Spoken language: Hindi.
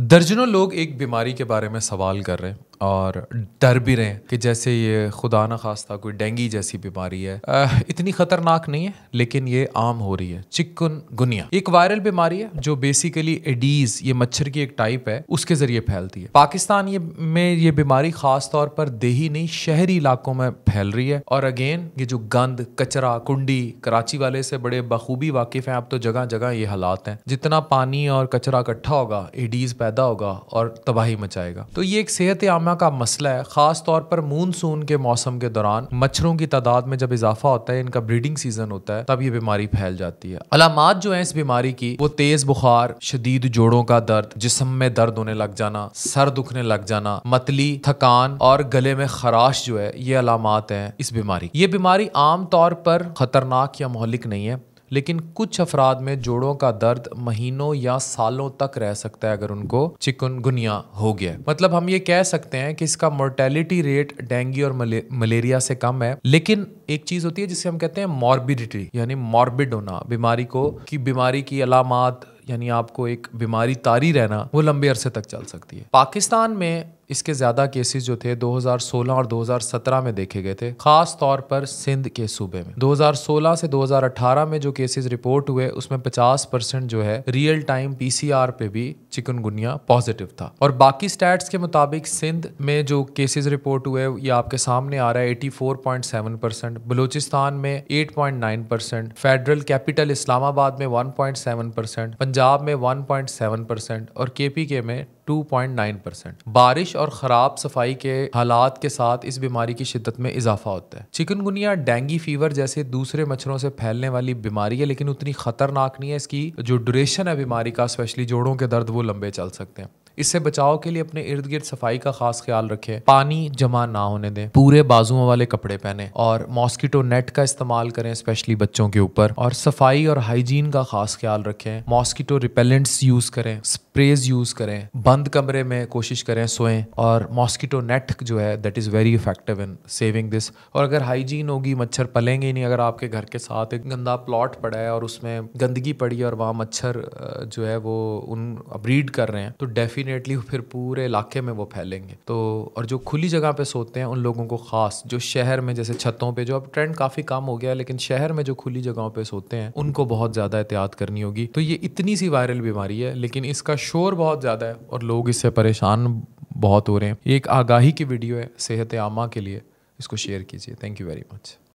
दर्जनों लोग एक बीमारी के बारे में सवाल कर रहे हैं। और डर भी रहे कि जैसे ये खुदा न खास्ता कोई डेंगी जैसी बीमारी है। इतनी खतरनाक नहीं है, लेकिन ये आम हो रही है। Chikungunya. एक वायरल बीमारी है, जो बेसिकली एडीज ये मच्छर की एक टाइप है, उसके ज़रिए फैलती है। पाकिस्तान ये, में ये बीमारी खास तौर पर देही नहीं, शहरी इलाकों में फैल रही है। और अगेन ये जो गंद कचरा, कुंडी, कराची वाले से बड़े बखूबी वाकिफ हैं, अब तो जगह जगह ये हालात हैं। जितना पानी और कचरा इकट्ठा होगा एडीज पैदा होगा और तबाही मचाएगा। तो ये एक सेहत आमा का मसला है ख़ास तौर पर मूनसून के मौसम के दौरान मच्छरों की तादाद में जब इजाफा होता है, इनका ब्रीडिंग सीज़न होता है, तब ये बीमारी फैल जाती है। अलामत जो है इस बीमारी की, वो तेज बुखार, शदीद जोड़ों का दर्द, जिसम में दर्द होने लग जाना, सर दुखने लग जाना, मतली, थकान और गले में खराश जो है, ये अलामत है इस बीमारी ये बीमारी आम तौर पर खतरनाक या मोहलिक नहीं है लेकिन कुछ अफराद में जोड़ों का दर्द महीनों या सालों तक रह सकता है अगर उनको चिकनगुनिया हो गया मतलब हम ये कह सकते हैं कि इसका मोर्टेलिटी रेट डेंगू और मले, मलेरिया से कम है लेकिन एक चीज़ होती है जिसे हम कहते हैं मॉर्बिडिटी यानी मॉर्बिड होना बीमारी को कि बीमारी की अलामत यानी आपको एक बीमारी तारी रहना वो लंबे अरसे तक चल सकती है। पाकिस्तान में इसके ज़्यादा केसेस जो थे 2016 और 2017 में देखे गए थे, खास तौर पर सिंध के सूबे में। 2016 से 2018 में जो केसेस रिपोर्ट हुए, उसमें 50 परसेंट जो है रियल टाइम पीसीआर पे भी चिकनगुनिया पॉजिटिव था। और बाकी स्टैट्स के मुताबिक सिंध में जो केसेस रिपोर्ट हुए, ये आपके सामने आ रहा है एटी परसेंट बलूचिस्तान में eight percent federal capital Islamabad में वन परसेंट पंजाब में वन परसेंट और के पी के में 2.9 परसेंट। बारिश और ख़राब सफ़ाई के हालात के साथ इस बीमारी की शिद्दत में इजाफा होता है। चिकनगुनिया डेंगी फीवर जैसे दूसरे मच्छरों से फैलने वाली बीमारी है, लेकिन उतनी खतरनाक नहीं है। इसकी जो ड्यूरेशन है बीमारी का स्पेशली जोड़ों के दर्द, वो लंबे चल सकते हैं। इससे बचाव के लिए अपने इर्द गिर्द सफ़ाई का खास ख्याल रखें। पानी जमा ना होने दें। पूरे बाजुओं वाले कपड़े पहने और मॉस्किटो नेट का इस्तेमाल करें स्पेशली बच्चों के ऊपर। और सफ़ाई और हाइजीन का खास ख्याल रखें। मॉस्किटो रिपेलेंट्स यूज़ करें स्प्रेज यूज़ करें, बंद कमरे में कोशिश करें सोएँ और मॉस्किटो नेट जो है that is very effective in saving this और अगर हाइजीन होगी, मच्छर पलेंगे ही नहीं, अगर आपके घर के साथ एक गंदा प्लॉट पड़ा है और उसमें गंदगी पड़ी है और वहाँ मच्छर जो है वो उन ब्रीड कर रहे हैं तो डेफिनेट डेफिनेटली फिर पूरे इलाके में वो फैलेंगे। तो और जो खुली जगह पे सोते हैं उन लोगों को ख़ास, जो शहर में जैसे छतों पे, जो अब ट्रेंड काफ़ी कम हो गया है लेकिन शहर में जो खुली जगहों पे सोते हैं, उनको बहुत ज़्यादा एहतियात करनी होगी। तो ये इतनी सी वायरल बीमारी है, लेकिन इसका शोर बहुत ज़्यादा है और लोग इससे परेशान बहुत हो रहे हैं। ये एक आगाही की वीडियो है, सेहत आमा के लिए। इसको शेयर कीजिए। Thank you very much